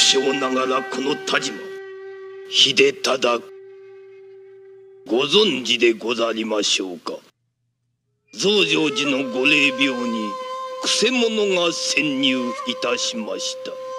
将ながらこの田島秀忠ご存知でござりましょうか。増上寺の御霊廟にくせ者が潜入いたしました。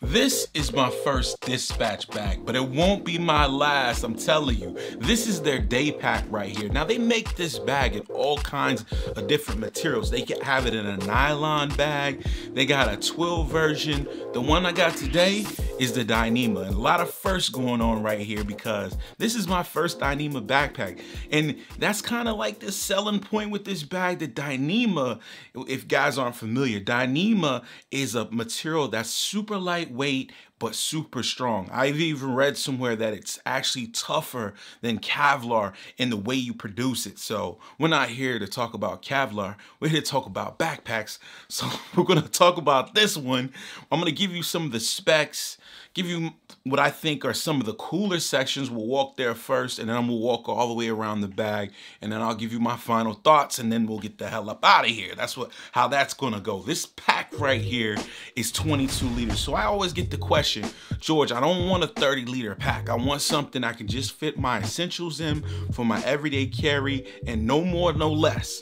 This is my first DSPTCH bag, but it won't be my last, I'm telling you. This is their day pack right here. Now they make this bag in all kinds of different materials. They can have it in a nylon bag. They got a twill version. The one I got today is the Dyneema. And a lot of firsts going on right here because this is my first Dyneema backpack. And that's kind of like the selling point with this bag. The Dyneema, if guys aren't familiar, Dyneema is a material that's super lightweight, but super strong. I've even read somewhere that it's actually tougher than Kevlar in the way you produce it. So we're not here to talk about Kevlar. We're here to talk about backpacks. So we're gonna talk about this one. I'm gonna give you some of the specs, give you what I think are some of the cooler sections. We'll walk there first and then I'm gonna walk all the way around the bag and then I'll give you my final thoughts and then we'll get the hell up out of here. That's what how that's gonna go. This pack right here is 22 liters. So I always get the question, George, I don't want a 30 liter pack. I want something I can just fit my essentials in for my everyday carry and no more, no less.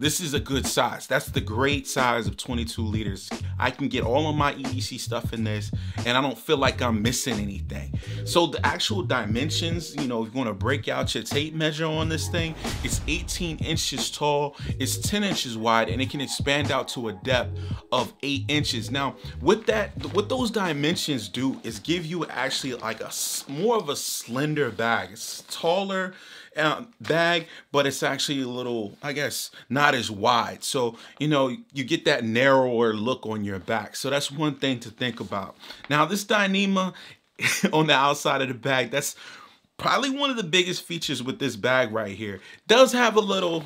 This is a good size. That's the great size of 22 liters. I can get all of my EDC stuff in this and I don't feel like I'm missing anything. So the actual dimensions, you know, if you wanna break out your tape measure on this thing, it's 18 inches tall, it's 10 inches wide, and it can expand out to a depth of eight inches. Now, with that, what those dimensions do is give you actually like a more of a slender bag. It's taller, uh, bag, but it's actually a little, I guess, not as wide. So, you know, you get that narrower look on your back. So that's one thing to think about. Now, this Dyneema on the outside of the bag, that's probably one of the biggest features with this bag right here. Does have a little,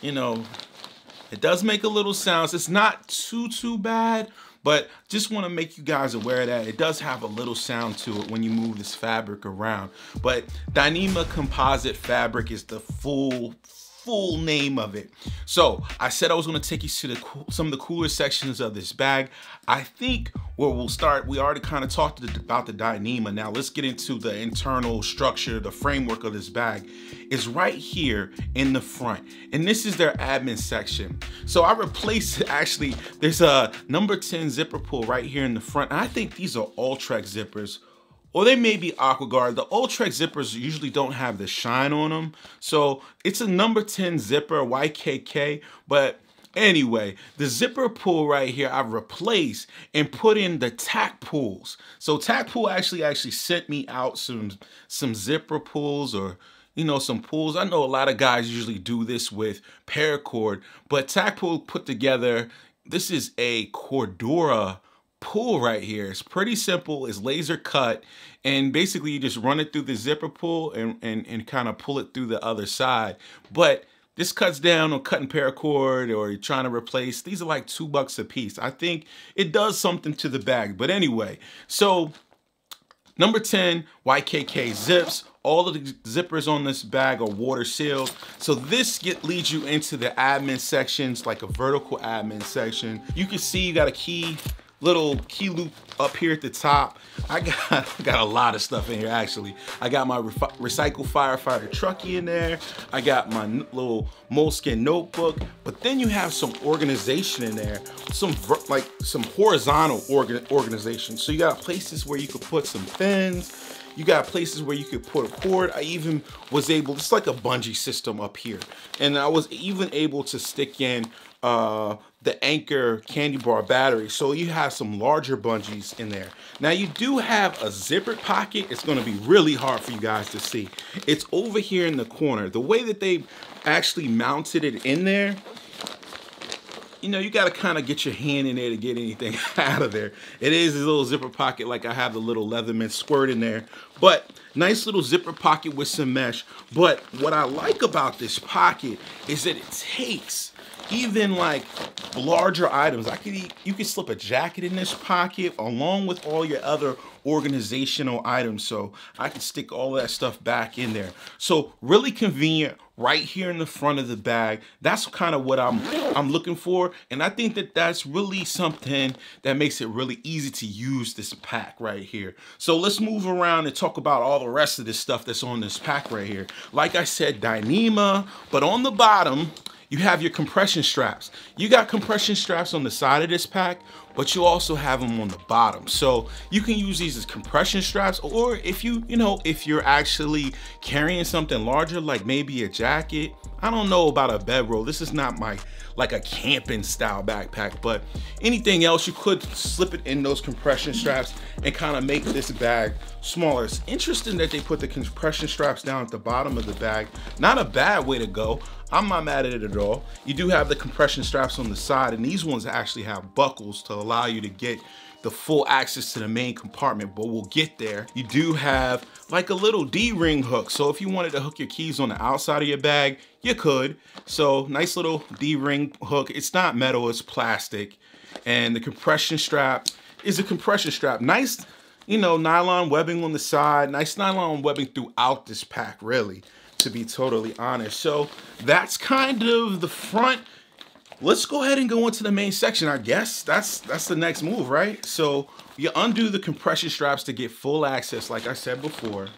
you know, it does make a little sounds. It's not too, too bad, but just want to make you guys aware that it does have a little sound to it when you move this fabric around. But Dyneema composite fabric is the full full name of it. So I said I was gonna take you to the some of the cooler sections of this bag. I think where we'll start, we already kind of talked about the Dyneema. Now let's get into the internal structure, the framework of this bag is right here in the front. And this is their admin section. So I replaced, actually, there's a number 10 zipper pull right here in the front. And I think these are Ultrex zippers or they may be AquaGuard. The Ultrex zippers usually don't have the shine on them. So it's a number 10 zipper, YKK, but Anyway, the zipper pull right here, I've replaced and put in the Tacpulls. So Tacpull actually actually sent me out some, some zipper pulls or you know, some pulls. I know a lot of guys usually do this with paracord, but Tacpull put together, this is a Cordura pull right here. It's pretty simple. It's laser cut. And basically you just run it through the zipper pull and, and, and kind of pull it through the other side. But this cuts down on cutting paracord or trying to replace. These are like two bucks a piece. I think it does something to the bag. But anyway, so number 10, YKK zips. All of the zippers on this bag are water sealed. So this get, leads you into the admin sections, like a vertical admin section. You can see you got a key little key loop up here at the top. I got, got a lot of stuff in here actually. I got my recycle firefighter Truckee in there. I got my little Moleskine notebook, but then you have some organization in there, some like some horizontal organ organization. So you got places where you could put some pins, you got places where you could put a cord. I even was able, it's like a bungee system up here. And I was even able to stick in uh, the Anker candy bar battery. So you have some larger bungees in there. Now you do have a zipper pocket. It's gonna be really hard for you guys to see. It's over here in the corner. The way that they actually mounted it in there, you know, you got to kind of get your hand in there to get anything out of there. It is a little zipper pocket, like I have the little Leatherman squirt in there, but nice little zipper pocket with some mesh. But what I like about this pocket is that it takes even like larger items. I could you could slip a jacket in this pocket along with all your other organizational items. So I can stick all that stuff back in there. So really convenient right here in the front of the bag. That's kind of what I'm I'm looking for. And I think that that's really something that makes it really easy to use this pack right here. So let's move around and talk about all the rest of this stuff that's on this pack right here. Like I said, Dyneema, but on the bottom, you have your compression straps. You got compression straps on the side of this pack, but you also have them on the bottom. So you can use these as compression straps, or if you, you know, if you're actually carrying something larger, like maybe a jacket, I don't know about a bedroll. This is not my like a camping style backpack, but anything else, you could slip it in those compression straps and kind of make this bag smaller. It's interesting that they put the compression straps down at the bottom of the bag. Not a bad way to go. I'm not mad at it at all. You do have the compression straps on the side and these ones actually have buckles to allow you to get the full access to the main compartment, but we'll get there. You do have like a little D-ring hook. So if you wanted to hook your keys on the outside of your bag, you could. So nice little D-ring hook. It's not metal, it's plastic. And the compression strap is a compression strap. Nice, you know, nylon webbing on the side. Nice nylon webbing throughout this pack, really, to be totally honest. So that's kind of the front let's go ahead and go into the main section. I guess that's that's the next move, right? So you undo the compression straps to get full access, like I said before.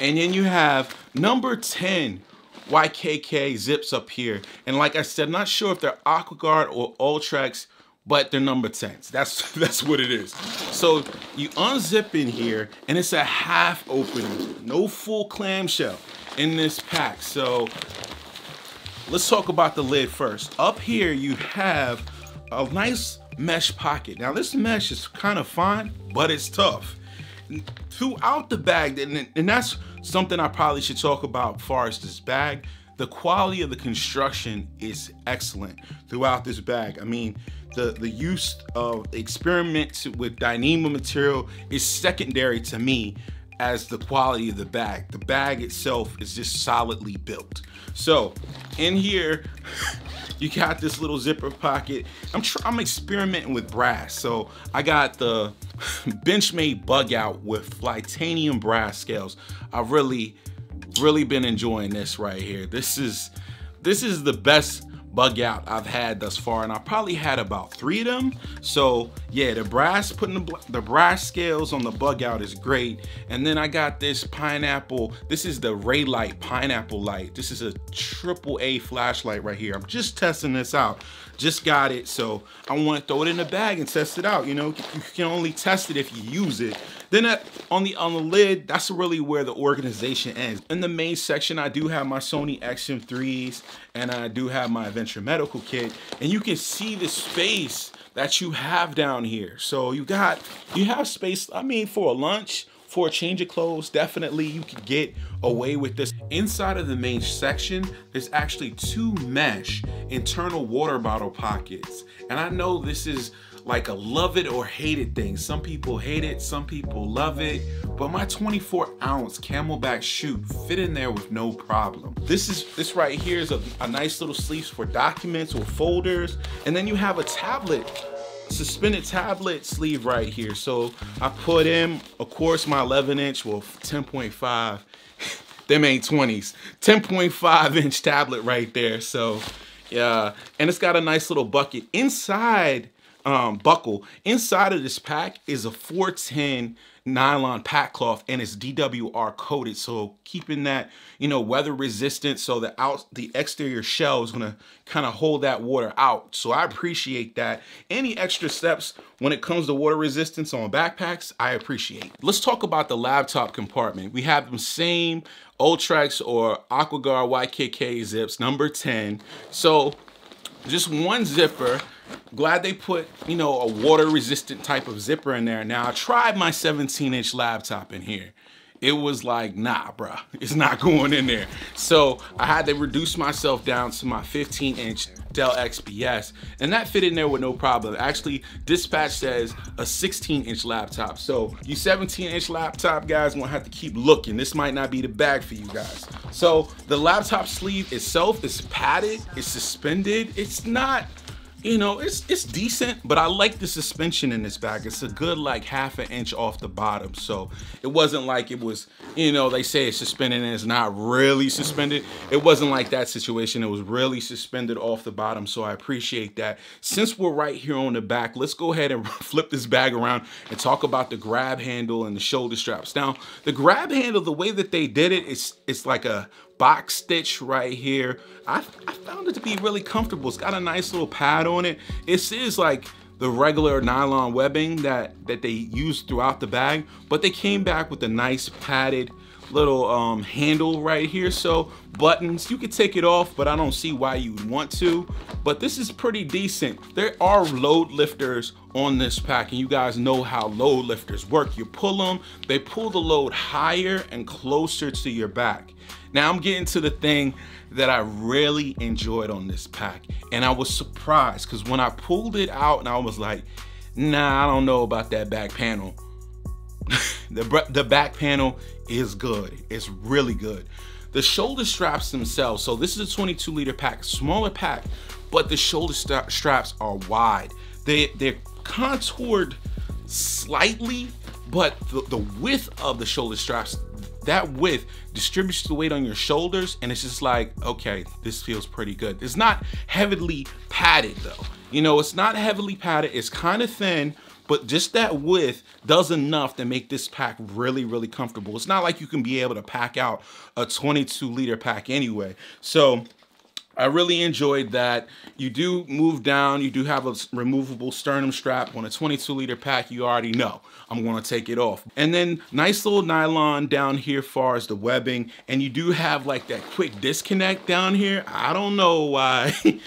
And then you have number 10 YKK zips up here. And like I said, not sure if they're AquaGuard or Ultrex, but they're number 10s. That's that's what it is. So you unzip in here and it's a half opening, no full clamshell in this pack. So let's talk about the lid first. Up here, you have a nice mesh pocket. Now this mesh is kind of fine, but it's tough. Throughout the bag, and, and that's something I probably should talk about far as this bag, the quality of the construction is excellent throughout this bag. I mean, the, the use of experiments with Dyneema material is secondary to me as the quality of the bag. The bag itself is just solidly built. So in here, you got this little zipper pocket. I'm I'm experimenting with brass. So I got the Benchmade Bugout with titanium brass scales. I've really, really been enjoying this right here. This is, this is the best Bugout I've had thus far, and I probably had about three of them. So yeah, the brass, putting the, the brass scales on the Bugout is great. And then I got this pineapple, this is the Reylight pineapple light. This is a triple A flashlight right here. I'm just testing this out. Just got it, so I want to throw it in the bag and test it out. You know, you can only test it if you use it. Then on the on the lid, that's really where the organization ends. In the main section, I do have my Sony XM3s and I do have my Adventure Medical Kit. And you can see the space that you have down here. So you got, you have space, I mean, for a lunch, for a change of clothes, definitely you can get away with this. Inside of the main section, there's actually two mesh internal water bottle pockets. And I know this is like a love it or hate it thing. Some people hate it, some people love it, but my 24 ounce CamelBak chute fit in there with no problem. This is this right here is a, a nice little sleeve for documents or folders. And then you have a tablet suspended tablet sleeve right here. So I put in, of course, my 11 inch, well, 10.5, them ain't 20s, 10.5 inch tablet right there. So yeah, and it's got a nice little bucket inside um, buckle. Inside of this pack is a 410 nylon pack cloth and it's DWR coated. So keeping that, you know, weather resistant so the out the exterior shell is gonna kind of hold that water out. So I appreciate that. Any extra steps when it comes to water resistance on backpacks, I appreciate. Let's talk about the laptop compartment. We have the same Ultrex or AquaGuard YKK zips, number 10. So just one zipper glad they put, you know, a water resistant type of zipper in there. Now I tried my 17 inch laptop in here it was like, nah, bruh, it's not going in there. So I had to reduce myself down to my 15 inch Dell XPS, and that fit in there with no problem. Actually, DSPTCH says a 16 inch laptop. So you 17 inch laptop guys won't have to keep looking. This might not be the bag for you guys. So the laptop sleeve itself is padded, it's suspended. It's not you know, it's it's decent, but I like the suspension in this bag. It's a good like half an inch off the bottom. So it wasn't like it was, you know, they say it's suspended and it's not really suspended. It wasn't like that situation. It was really suspended off the bottom. So I appreciate that. Since we're right here on the back, let's go ahead and flip this bag around and talk about the grab handle and the shoulder straps. Now, the grab handle, the way that they did it, it's it's like a box stitch right here. I, I found it to be really comfortable. It's got a nice little pad on it. It is is like the regular nylon webbing that, that they use throughout the bag, but they came back with a nice padded little um, handle right here. So buttons, you could take it off, but I don't see why you would want to. But this is pretty decent. There are load lifters on this pack and you guys know how load lifters work. You pull them, they pull the load higher and closer to your back. Now I'm getting to the thing that I really enjoyed on this pack. And I was surprised because when I pulled it out and I was like, nah, I don't know about that back panel. the, the back panel is good. It's really good. The shoulder straps themselves, so this is a 22 liter pack, smaller pack, but the shoulder straps are wide. They, they're contoured slightly, but the, the width of the shoulder straps that width distributes the weight on your shoulders and it's just like, okay, this feels pretty good. It's not heavily padded though. You know, it's not heavily padded, it's kind of thin, but just that width does enough to make this pack really, really comfortable. It's not like you can be able to pack out a 22 liter pack anyway. So I really enjoyed that. You do move down, you do have a removable sternum strap on a 22 liter pack, you already know. I'm gonna take it off. And then nice little nylon down here far as the webbing, and you do have like that quick disconnect down here. I don't know why.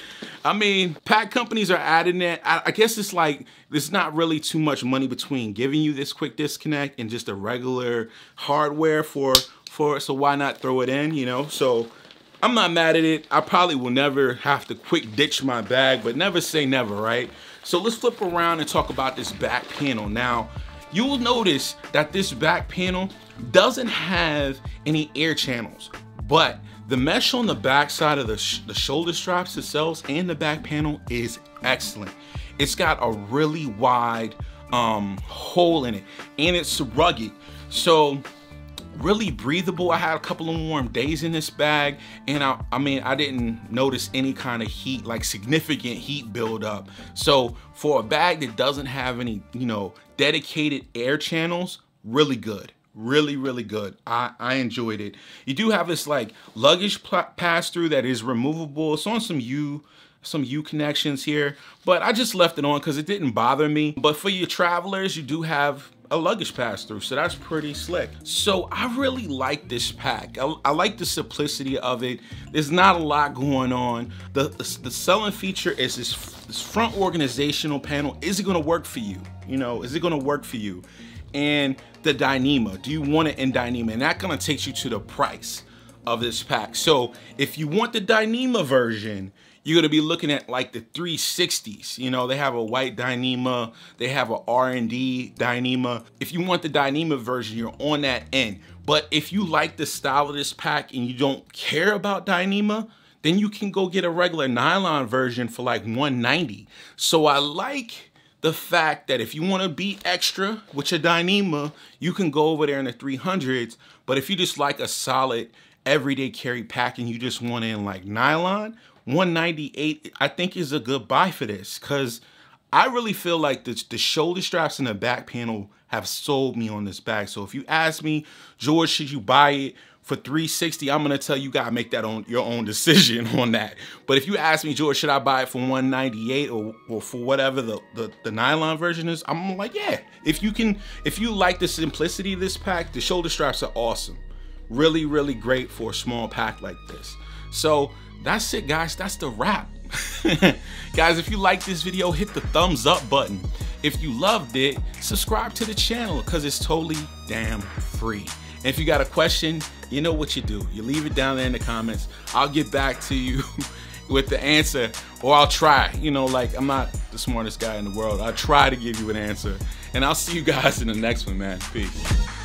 I mean, pack companies are adding that. I, I guess it's like, there's not really too much money between giving you this quick disconnect and just a regular hardware for, for it, so why not throw it in, you know? So I'm not mad at it. I probably will never have to quick ditch my bag, but never say never, right? So let's flip around and talk about this back panel. Now, you will notice that this back panel doesn't have any air channels, but the mesh on the back side of the, sh the shoulder straps itself and the back panel is excellent. It's got a really wide um, hole in it and it's rugged. So really breathable. I had a couple of warm days in this bag and I, I mean, I didn't notice any kind of heat, like significant heat buildup. So for a bag that doesn't have any, you know, dedicated air channels, really good really really good i i enjoyed it you do have this like luggage pass through that is removable it's on some u some U connections here, but I just left it on because it didn't bother me. But for your travelers, you do have a luggage pass through, so that's pretty slick. So I really like this pack. I, I, like the simplicity of it. There's not a lot going on. The, the, the selling feature is this, this front organizational panel. Is it gonna work for you? You know, is it gonna work for you? And the Dyneema, do you want it in Dyneema? And that gonna takes you to the price of this pack. So if you want the Dyneema version, you're gonna be looking at like the 360s. You know, they have a white Dyneema, they have a R&D Dyneema. If you want the Dyneema version, you're on that end. But if you like the style of this pack and you don't care about Dyneema, then you can go get a regular nylon version for like 190. So I like the fact that if you want to be extra with your Dyneema, you can go over there in the 300s. But if you just like a solid everyday carry pack and you just want in like nylon, 198 I think is a good buy for this because I really feel like the, the shoulder straps and the back panel have sold me on this bag. So if you ask me, George, should you buy it for 360? I'm gonna tell you, gotta make that on your own decision on that. But if you ask me, George, should I buy it for 198 or, or for whatever the, the, the nylon version is? I'm like, yeah. If you can, if you like the simplicity of this pack, the shoulder straps are awesome. Really, really great for a small pack like this. So that's it guys that's the wrap guys if you like this video hit the thumbs up button if you loved it subscribe to the channel because it's totally damn free And if you got a question, you know what you do. You leave it down there in the comments. I'll get back to you with the answer, or I'll try. You know, like I'm not the smartest guy in the world. I'll try to give you an answer. And I'll see you guys in the next one, man. Peace.